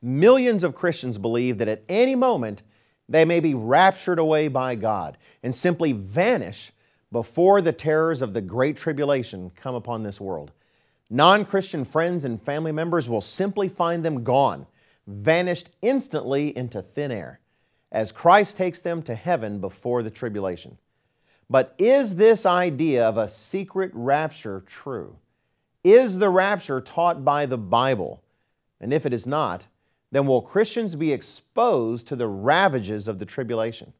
Millions of Christians believe that at any moment they may be raptured away by God and simply vanish before the terrors of the Great Tribulation come upon this world. Non Christian friends and family members will simply find them gone, vanished instantly into thin air, as Christ takes them to heaven before the tribulation. But is this idea of a secret rapture true? Is the rapture taught by the Bible? And if it is not, then will Christians be exposed to the ravages of the tribulation?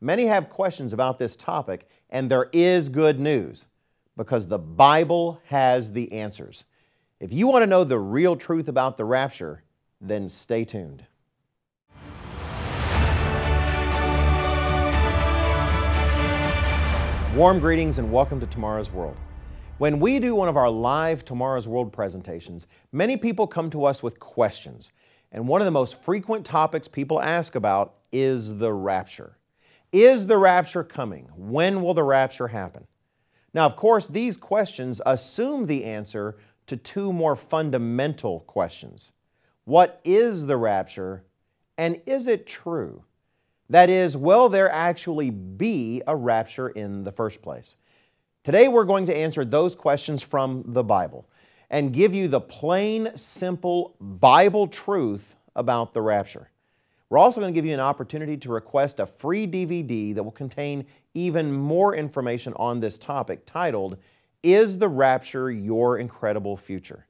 Many have questions about this topic, and there is good news because the Bible has the answers. If you want to know the real truth about the rapture, then stay tuned. Warm greetings and welcome to Tomorrow's World. When we do one of our live Tomorrow's World presentations, many people come to us with questions. And one of the most frequent topics people ask about is the rapture. Is the rapture coming? When will the rapture happen? Now, of course, these questions assume the answer to two more fundamental questions. What is the rapture, and is it true? That is, will there actually be a rapture in the first place? Today, we're going to answer those questions from the Bible and give you the plain, simple Bible truth about the rapture. We're also going to give you an opportunity to request a free DVD that will contain even more information on this topic titled, Is the Rapture Your Incredible Future?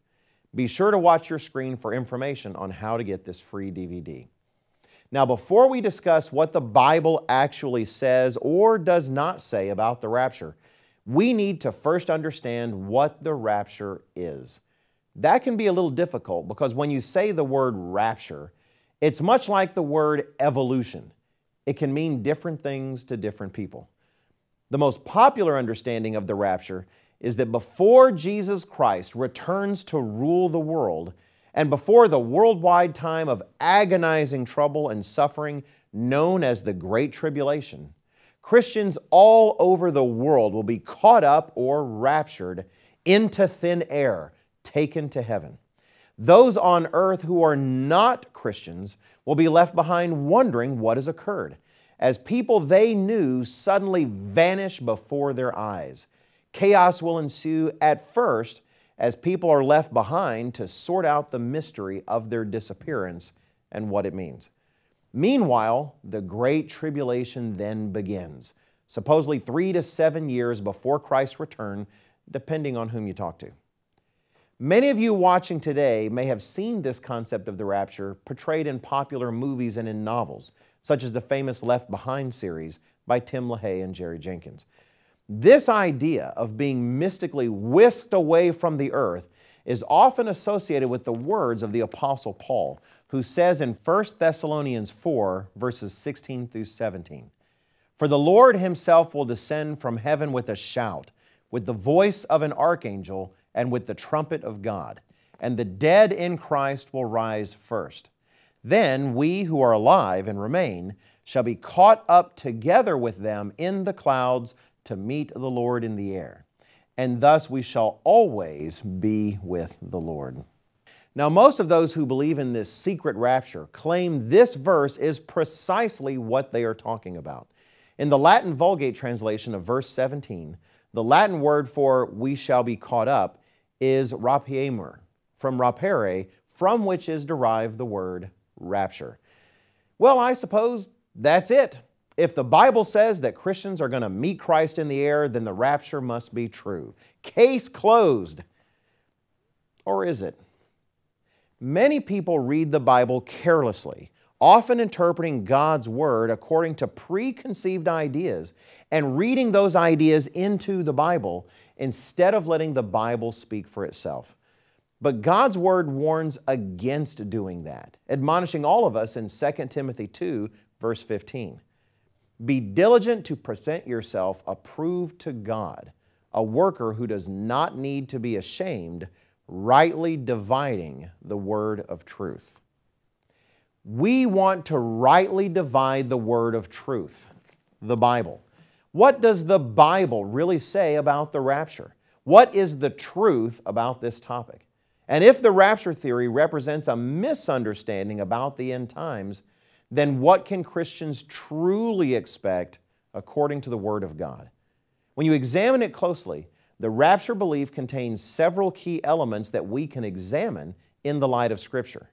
Be sure to watch your screen for information on how to get this free DVD. Now, before we discuss what the Bible actually says or does not say about the rapture, we need to first understand what the rapture is. That can be a little difficult because when you say the word rapture, it's much like the word evolution. It can mean different things to different people. The most popular understanding of the rapture is that before Jesus Christ returns to rule the world, and before the worldwide time of agonizing trouble and suffering known as the Great Tribulation, Christians all over the world will be caught up or raptured into thin air, taken to heaven. Those on earth who are not Christians will be left behind wondering what has occurred, as people they knew suddenly vanish before their eyes. Chaos will ensue at first as people are left behind to sort out the mystery of their disappearance and what it means. Meanwhile, the Great Tribulation then begins, supposedly three to seven years before Christ's return, depending on whom you talk to. Many of you watching today may have seen this concept of the rapture portrayed in popular movies and in novels, such as the famous Left Behind series by Tim LaHaye and Jerry Jenkins. This idea of being mystically whisked away from the earth is often associated with the words of the Apostle Paul, who says in 1 Thessalonians 4, verses 16 through 17, For the Lord himself will descend from heaven with a shout, with the voice of an archangel, and with the trumpet of God, and the dead in Christ will rise first. Then we who are alive and remain shall be caught up together with them in the clouds to meet the Lord in the air. And thus we shall always be with the Lord. Now, most of those who believe in this secret rapture claim this verse is precisely what they are talking about. In the Latin Vulgate translation of verse 17, the Latin word for we shall be caught up is rapiemur, from rapere, from which is derived the word rapture. Well, I suppose that's it. If the Bible says that Christians are going to meet Christ in the air, then the rapture must be true. Case closed. Or is it? Many people read the Bible carelessly, often interpreting God's Word according to preconceived ideas and reading those ideas into the Bible instead of letting the Bible speak for itself. But God's Word warns against doing that, admonishing all of us in 2 Timothy 2, verse 15. Be diligent to present yourself approved to God, a worker who does not need to be ashamed, rightly dividing the word of truth. We want to rightly divide the word of truth, the Bible. What does the Bible really say about the rapture? What is the truth about this topic? And if the rapture theory represents a misunderstanding about the end times, then what can Christians truly expect according to the Word of God? When you examine it closely, the rapture belief contains several key elements that we can examine in the light of Scripture.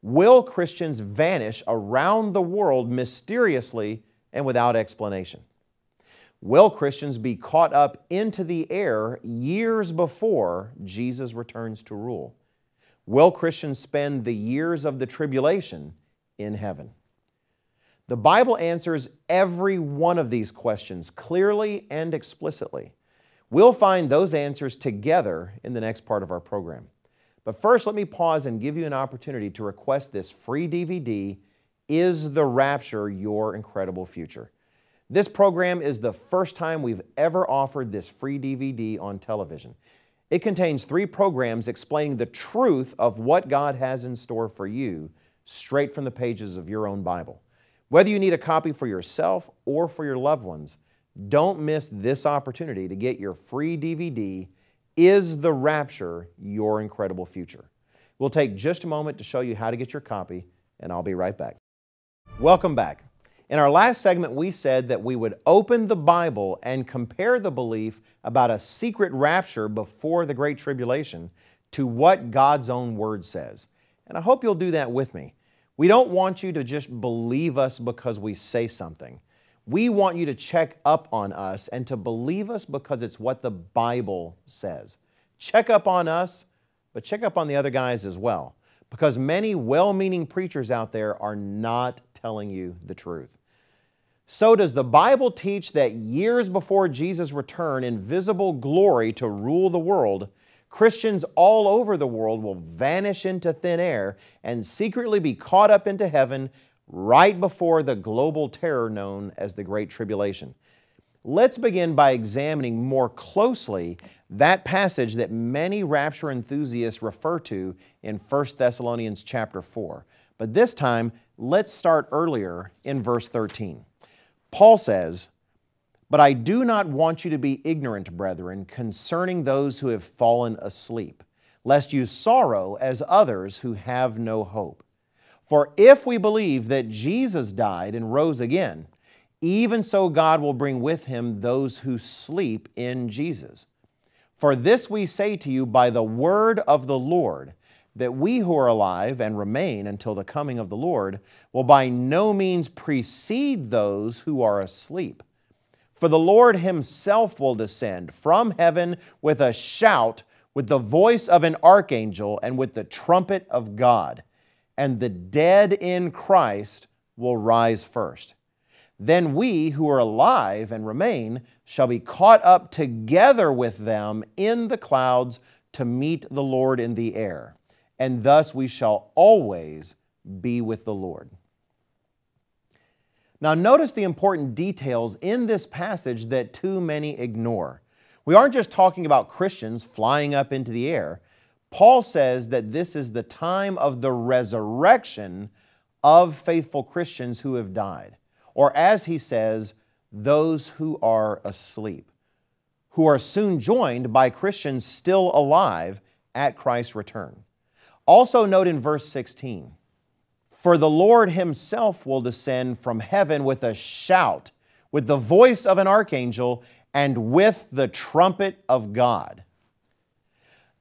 Will Christians vanish around the world mysteriously and without explanation? Will Christians be caught up into the air years before Jesus returns to rule? Will Christians spend the years of the tribulation in heaven? The Bible answers every one of these questions clearly and explicitly. We'll find those answers together in the next part of our program. But first, let me pause and give you an opportunity to request this free DVD, Is the Rapture Your Incredible Future? This program is the first time we've ever offered this free DVD on television. It contains three programs explaining the truth of what God has in store for you straight from the pages of your own Bible. Whether you need a copy for yourself or for your loved ones, don't miss this opportunity to get your free DVD, Is the Rapture Your Incredible Future? We'll take just a moment to show you how to get your copy, and I'll be right back. Welcome back. In our last segment, we said that we would open the Bible and compare the belief about a secret rapture before the Great Tribulation to what God's own Word says. And I hope you'll do that with me. We don't want you to just believe us because we say something. We want you to check up on us and to believe us because it's what the Bible says. Check up on us, but check up on the other guys as well because many well meaning preachers out there are not telling you the truth. So, does the Bible teach that years before Jesus' return in visible glory to rule the world, Christians all over the world will vanish into thin air and secretly be caught up into heaven right before the global terror known as the Great Tribulation? Let's begin by examining more closely that passage that many rapture enthusiasts refer to in 1 Thessalonians chapter 4. But this time, let's start earlier in verse 13. Paul says, But I do not want you to be ignorant, brethren, concerning those who have fallen asleep, lest you sorrow as others who have no hope. For if we believe that Jesus died and rose again, even so God will bring with him those who sleep in Jesus. For this we say to you by the word of the Lord, that we who are alive and remain until the coming of the Lord will by no means precede those who are asleep. For the Lord himself will descend from heaven with a shout, with the voice of an archangel, and with the trumpet of God. And the dead in Christ will rise first. Then we who are alive and remain shall be caught up together with them in the clouds to meet the Lord in the air. And thus we shall always be with the Lord. Now, notice the important details in this passage that too many ignore. We aren't just talking about Christians flying up into the air. Paul says that this is the time of the resurrection of faithful Christians who have died or as he says, those who are asleep, who are soon joined by Christians still alive at Christ's return. Also, note in verse 16, for the Lord himself will descend from heaven with a shout, with the voice of an archangel, and with the trumpet of God.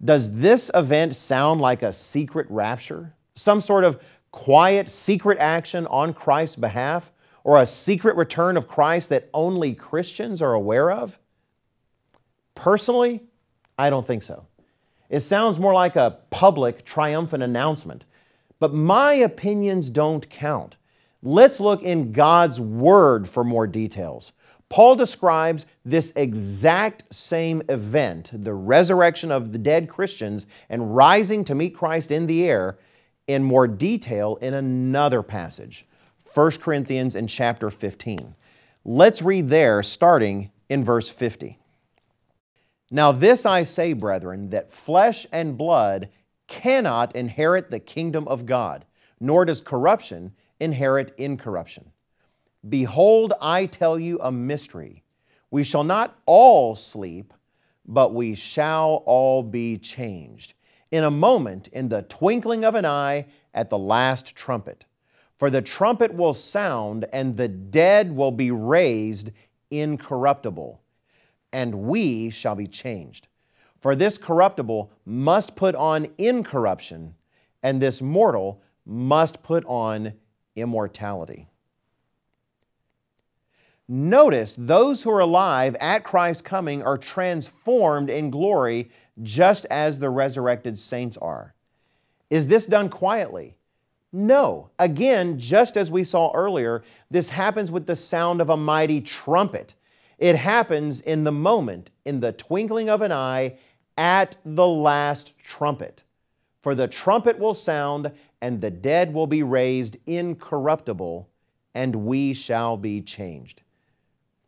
Does this event sound like a secret rapture? Some sort of quiet, secret action on Christ's behalf? or a secret return of Christ that only Christians are aware of? Personally, I don't think so. It sounds more like a public, triumphant announcement. But my opinions don't count. Let's look in God's Word for more details. Paul describes this exact same event, the resurrection of the dead Christians and rising to meet Christ in the air, in more detail in another passage. 1 Corinthians in chapter 15. Let's read there, starting in verse 50. Now, this I say, brethren, that flesh and blood cannot inherit the kingdom of God, nor does corruption inherit incorruption. Behold, I tell you a mystery. We shall not all sleep, but we shall all be changed in a moment, in the twinkling of an eye, at the last trumpet. For the trumpet will sound, and the dead will be raised incorruptible, and we shall be changed. For this corruptible must put on incorruption, and this mortal must put on immortality. Notice those who are alive at Christ's coming are transformed in glory just as the resurrected saints are. Is this done quietly? No. Again, just as we saw earlier, this happens with the sound of a mighty trumpet. It happens in the moment, in the twinkling of an eye, at the last trumpet. For the trumpet will sound, and the dead will be raised incorruptible, and we shall be changed.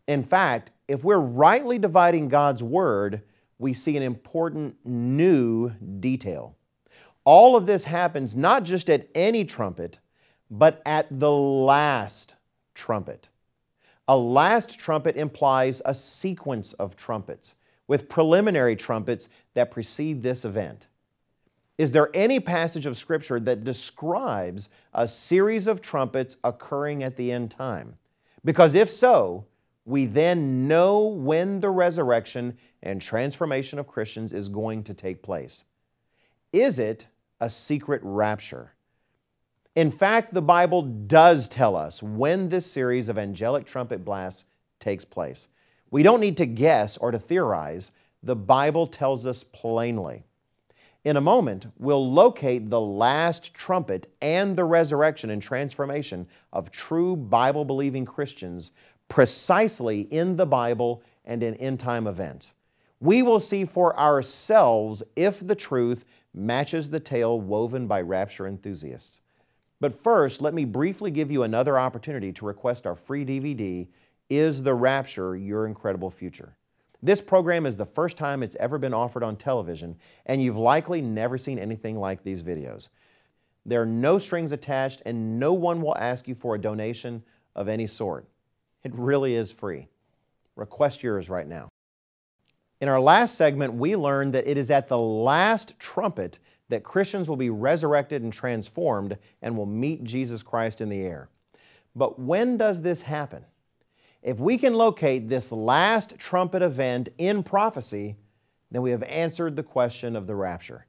In fact, if we're rightly dividing God's Word, we see an important new detail. All of this happens not just at any trumpet, but at the last trumpet. A last trumpet implies a sequence of trumpets, with preliminary trumpets that precede this event. Is there any passage of Scripture that describes a series of trumpets occurring at the end time? Because if so, we then know when the resurrection and transformation of Christians is going to take place. Is it a secret rapture? In fact, the Bible does tell us when this series of angelic trumpet blasts takes place. We don't need to guess or to theorize. The Bible tells us plainly. In a moment, we'll locate the last trumpet and the resurrection and transformation of true Bible believing Christians precisely in the Bible and in end time events. We will see for ourselves if the truth matches the tale woven by rapture enthusiasts. But first, let me briefly give you another opportunity to request our free DVD, Is the Rapture Your Incredible Future? This program is the first time it's ever been offered on television, and you've likely never seen anything like these videos. There are no strings attached, and no one will ask you for a donation of any sort. It really is free. Request yours right now. In our last segment, we learned that it is at the last trumpet that Christians will be resurrected and transformed and will meet Jesus Christ in the air. But when does this happen? If we can locate this last trumpet event in prophecy, then we have answered the question of the rapture.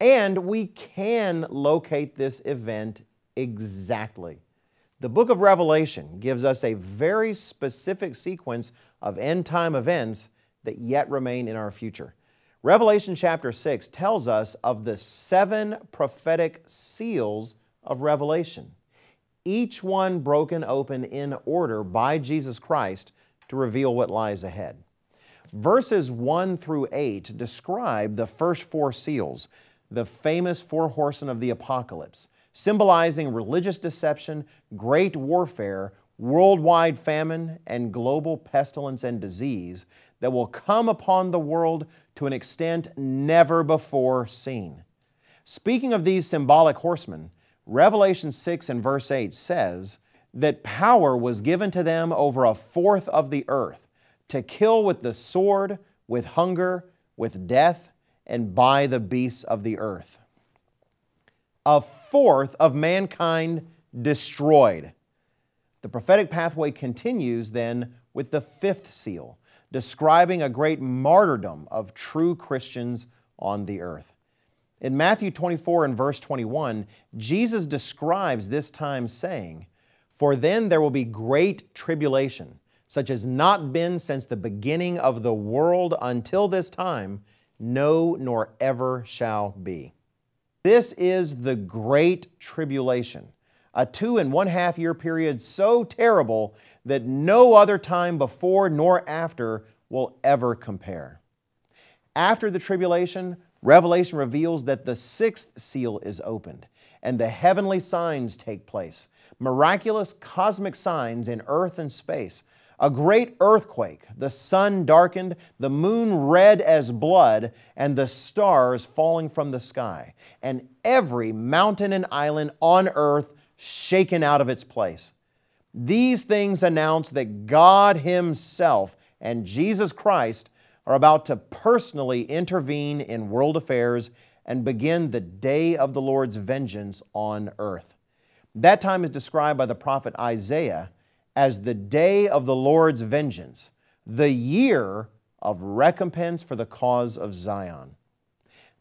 And we can locate this event exactly. The book of Revelation gives us a very specific sequence of end time events that yet remain in our future. Revelation chapter 6 tells us of the seven prophetic seals of Revelation, each one broken open in order by Jesus Christ to reveal what lies ahead. Verses 1 through 8 describe the first four seals, the famous four horsemen of the apocalypse symbolizing religious deception, great warfare, worldwide famine, and global pestilence and disease that will come upon the world to an extent never before seen. Speaking of these symbolic horsemen, Revelation 6 and verse 8 says that power was given to them over a fourth of the earth to kill with the sword, with hunger, with death, and by the beasts of the earth a fourth of mankind destroyed. The prophetic pathway continues then with the fifth seal, describing a great martyrdom of true Christians on the earth. In Matthew 24 and verse 21, Jesus describes this time saying, For then there will be great tribulation, such as not been since the beginning of the world until this time, no, nor ever shall be. This is the Great Tribulation, a two and one half year period so terrible that no other time before nor after will ever compare. After the tribulation, Revelation reveals that the sixth seal is opened and the heavenly signs take place. Miraculous cosmic signs in earth and space a great earthquake, the sun darkened, the moon red as blood, and the stars falling from the sky, and every mountain and island on earth shaken out of its place. These things announce that God Himself and Jesus Christ are about to personally intervene in world affairs and begin the day of the Lord's vengeance on earth. That time is described by the prophet Isaiah as the day of the Lord's vengeance, the year of recompense for the cause of Zion.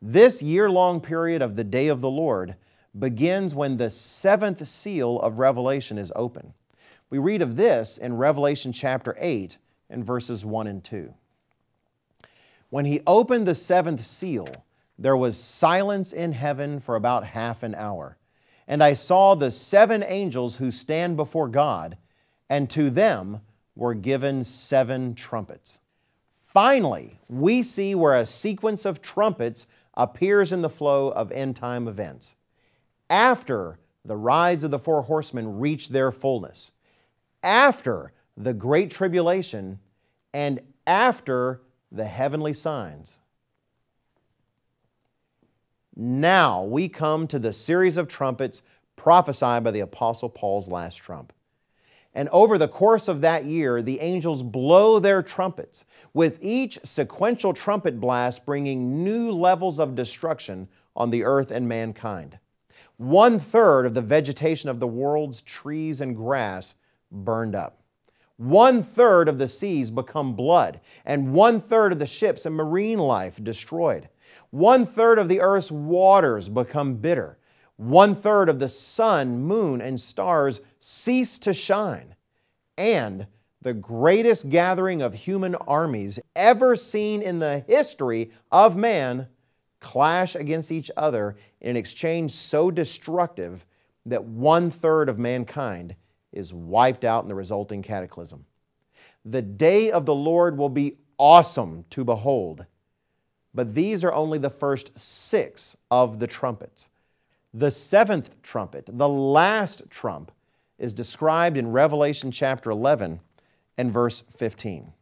This year long period of the day of the Lord begins when the seventh seal of Revelation is open. We read of this in Revelation chapter 8 and verses 1 and 2. When he opened the seventh seal, there was silence in heaven for about half an hour. And I saw the seven angels who stand before God, and to them were given seven trumpets. Finally, we see where a sequence of trumpets appears in the flow of end time events. After the rides of the four horsemen reach their fullness, after the great tribulation, and after the heavenly signs. Now we come to the series of trumpets prophesied by the Apostle Paul's last trump. And over the course of that year, the angels blow their trumpets, with each sequential trumpet blast bringing new levels of destruction on the earth and mankind. One third of the vegetation of the world's trees and grass burned up. One third of the seas become blood, and one third of the ships and marine life destroyed. One third of the earth's waters become bitter. One third of the sun, moon, and stars cease to shine. And the greatest gathering of human armies ever seen in the history of man clash against each other in an exchange so destructive that one third of mankind is wiped out in the resulting cataclysm. The day of the Lord will be awesome to behold but these are only the first six of the trumpets. The seventh trumpet, the last trump, is described in Revelation chapter 11 and verse 15.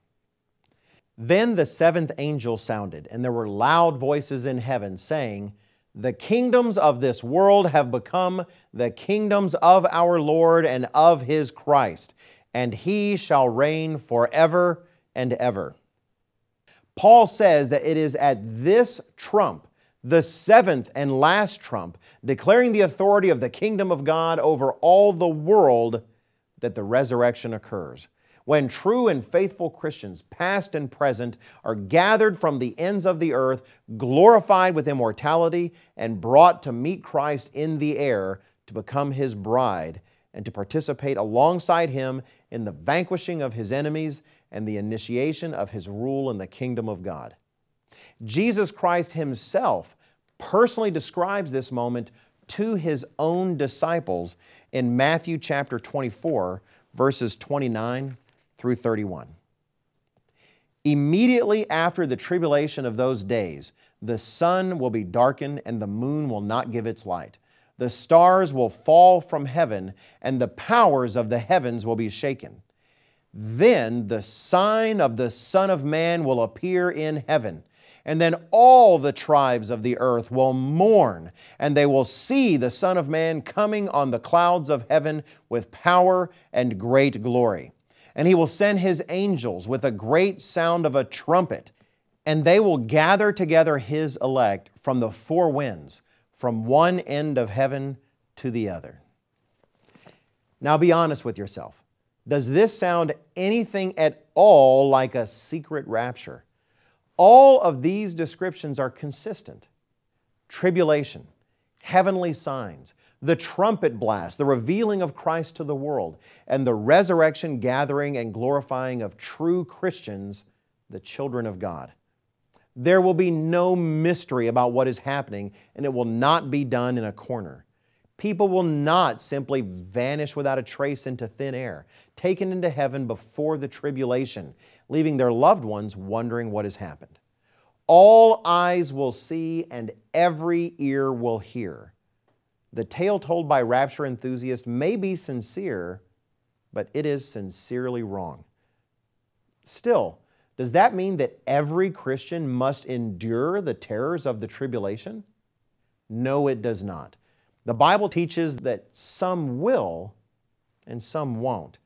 Then the seventh angel sounded, and there were loud voices in heaven saying, The kingdoms of this world have become the kingdoms of our Lord and of his Christ, and he shall reign forever and ever. Paul says that it is at this trump, the seventh and last trump, declaring the authority of the kingdom of God over all the world, that the resurrection occurs. When true and faithful Christians, past and present, are gathered from the ends of the earth, glorified with immortality, and brought to meet Christ in the air to become His bride and to participate alongside Him in the vanquishing of His enemies and the initiation of his rule in the kingdom of God. Jesus Christ himself personally describes this moment to his own disciples in Matthew chapter 24, verses 29 through 31. Immediately after the tribulation of those days, the sun will be darkened and the moon will not give its light. The stars will fall from heaven and the powers of the heavens will be shaken. Then the sign of the Son of Man will appear in heaven. And then all the tribes of the earth will mourn, and they will see the Son of Man coming on the clouds of heaven with power and great glory. And he will send his angels with a great sound of a trumpet, and they will gather together his elect from the four winds, from one end of heaven to the other. Now be honest with yourself. Does this sound anything at all like a secret rapture? All of these descriptions are consistent tribulation, heavenly signs, the trumpet blast, the revealing of Christ to the world, and the resurrection, gathering, and glorifying of true Christians, the children of God. There will be no mystery about what is happening, and it will not be done in a corner. People will not simply vanish without a trace into thin air, taken into heaven before the tribulation, leaving their loved ones wondering what has happened. All eyes will see and every ear will hear. The tale told by rapture enthusiasts may be sincere, but it is sincerely wrong. Still, does that mean that every Christian must endure the terrors of the tribulation? No, it does not. The Bible teaches that some will and some won't.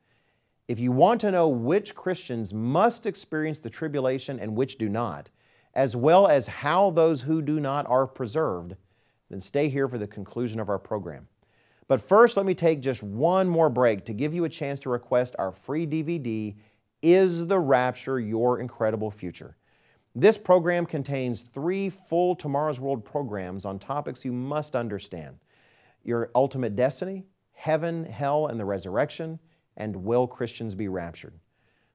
If you want to know which Christians must experience the tribulation and which do not, as well as how those who do not are preserved, then stay here for the conclusion of our program. But first, let me take just one more break to give you a chance to request our free DVD, Is the Rapture Your Incredible Future? This program contains three full Tomorrow's World programs on topics you must understand your ultimate destiny, heaven, hell, and the resurrection, and will Christians be raptured?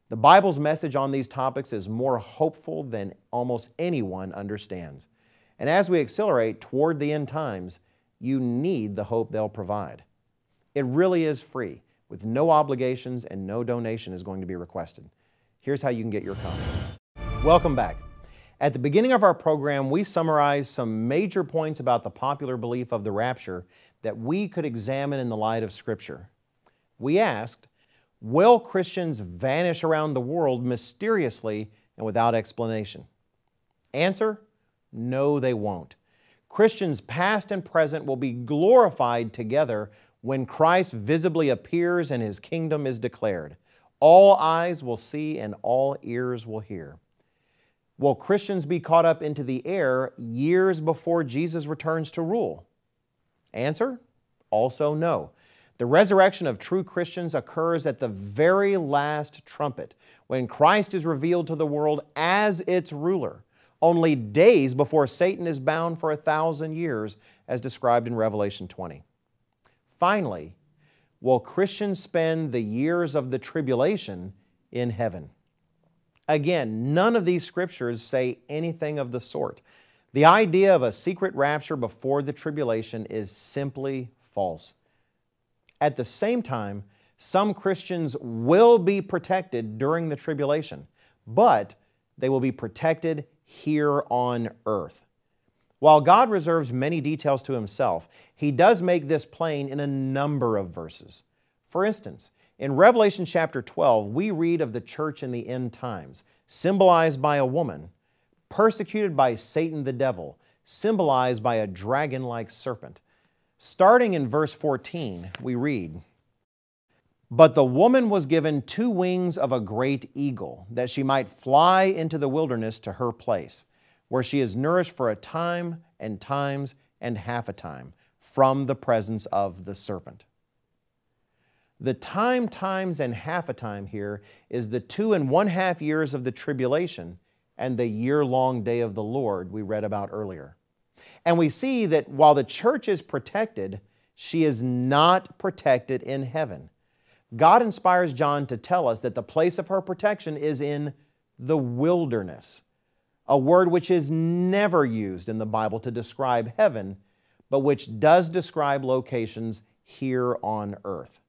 The Bible's message on these topics is more hopeful than almost anyone understands. And as we accelerate toward the end times, you need the hope they'll provide. It really is free, with no obligations and no donation is going to be requested. Here's how you can get your copy. Welcome back. At the beginning of our program, we summarized some major points about the popular belief of the rapture that we could examine in the light of Scripture. We asked, Will Christians vanish around the world mysteriously and without explanation? Answer No, they won't. Christians past and present will be glorified together when Christ visibly appears and his kingdom is declared. All eyes will see and all ears will hear. Will Christians be caught up into the air years before Jesus returns to rule? Answer also no. The resurrection of true Christians occurs at the very last trumpet, when Christ is revealed to the world as its ruler, only days before Satan is bound for a thousand years, as described in Revelation 20. Finally, will Christians spend the years of the tribulation in heaven? Again, none of these scriptures say anything of the sort. The idea of a secret rapture before the tribulation is simply false. At the same time, some Christians will be protected during the tribulation, but they will be protected here on earth. While God reserves many details to himself, he does make this plain in a number of verses. For instance, in Revelation chapter 12, we read of the church in the end times, symbolized by a woman, persecuted by Satan the devil, symbolized by a dragon like serpent. Starting in verse 14, we read, But the woman was given two wings of a great eagle, that she might fly into the wilderness to her place, where she is nourished for a time and times and half a time from the presence of the serpent. The time, times, and half a time here is the two and one half years of the tribulation and the year long day of the Lord we read about earlier. And we see that while the church is protected, she is not protected in heaven. God inspires John to tell us that the place of her protection is in the wilderness, a word which is never used in the Bible to describe heaven, but which does describe locations here on earth.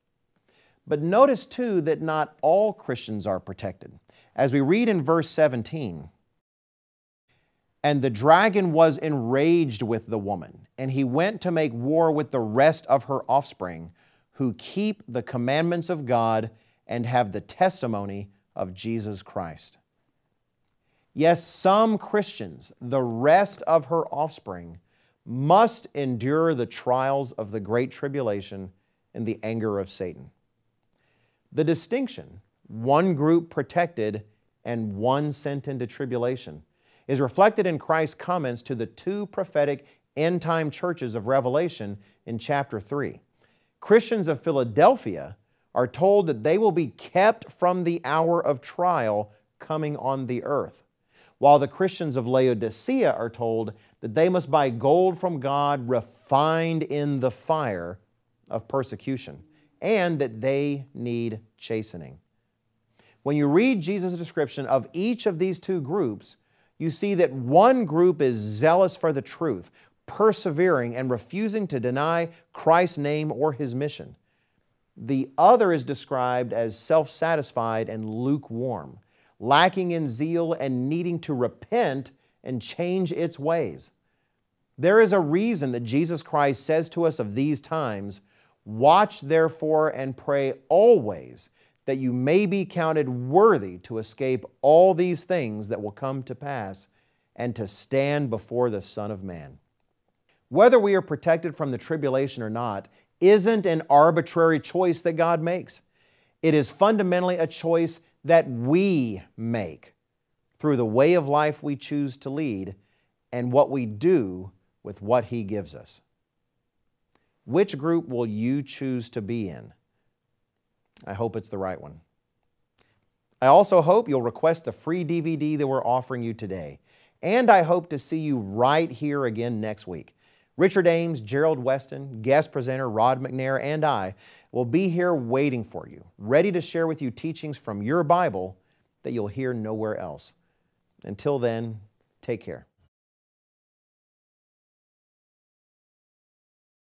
But notice too that not all Christians are protected. As we read in verse 17, and the dragon was enraged with the woman, and he went to make war with the rest of her offspring, who keep the commandments of God and have the testimony of Jesus Christ. Yes, some Christians, the rest of her offspring, must endure the trials of the great tribulation and the anger of Satan. The distinction, one group protected and one sent into tribulation, is reflected in Christ's comments to the two prophetic end time churches of Revelation in chapter 3. Christians of Philadelphia are told that they will be kept from the hour of trial coming on the earth, while the Christians of Laodicea are told that they must buy gold from God refined in the fire of persecution, and that they need chastening. When you read Jesus' description of each of these two groups, you see that one group is zealous for the truth, persevering and refusing to deny Christ's name or his mission. The other is described as self satisfied and lukewarm, lacking in zeal and needing to repent and change its ways. There is a reason that Jesus Christ says to us of these times, Watch therefore and pray always that you may be counted worthy to escape all these things that will come to pass and to stand before the Son of Man. Whether we are protected from the tribulation or not isn't an arbitrary choice that God makes. It is fundamentally a choice that we make through the way of life we choose to lead and what we do with what He gives us. Which group will you choose to be in? I hope it's the right one. I also hope you'll request the free DVD that we're offering you today. And I hope to see you right here again next week. Richard Ames, Gerald Weston, guest presenter Rod McNair, and I will be here waiting for you, ready to share with you teachings from your Bible that you'll hear nowhere else. Until then, take care.